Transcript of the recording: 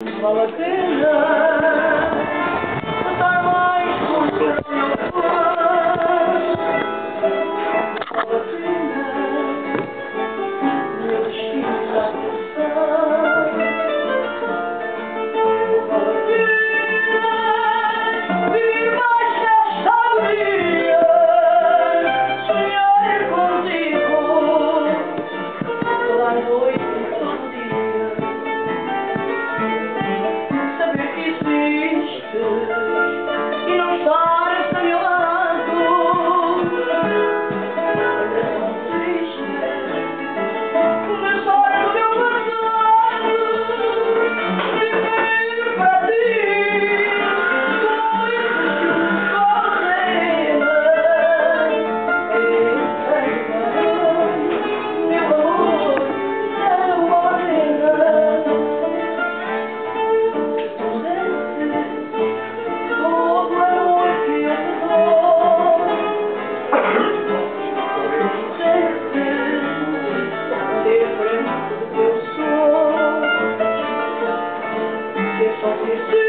Молодина, давай культурну Thank you.